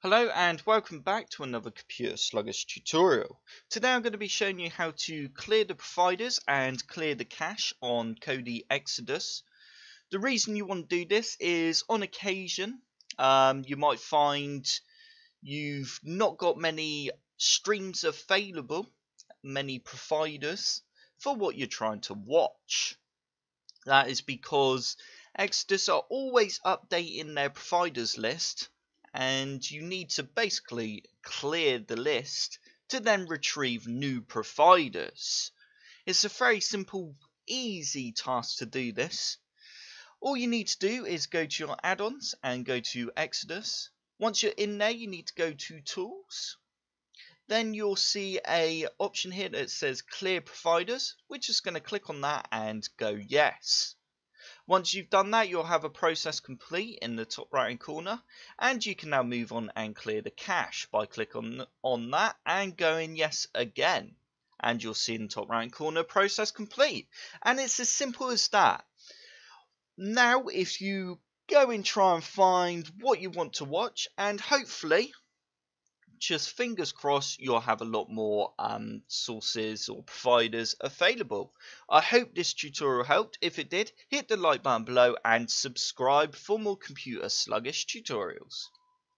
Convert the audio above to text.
Hello and welcome back to another Computer Sluggish tutorial. Today I'm going to be showing you how to clear the providers and clear the cache on Kodi Exodus. The reason you want to do this is on occasion um, you might find you've not got many streams available, many providers for what you're trying to watch. That is because Exodus are always updating their providers list and you need to basically clear the list to then retrieve new providers. It's a very simple, easy task to do this. All you need to do is go to your add-ons and go to Exodus. Once you're in there, you need to go to Tools. Then you'll see a option here that says Clear Providers. We're just going to click on that and go Yes. Once you've done that, you'll have a process complete in the top right hand corner, and you can now move on and clear the cache by clicking on, that and going yes again. And you'll see in the top right hand corner, process complete. And it's as simple as that. Now, if you go and try and find what you want to watch, and hopefully just fingers crossed you'll have a lot more um, sources or providers available. I hope this tutorial helped. If it did, hit the like button below and subscribe for more computer sluggish tutorials.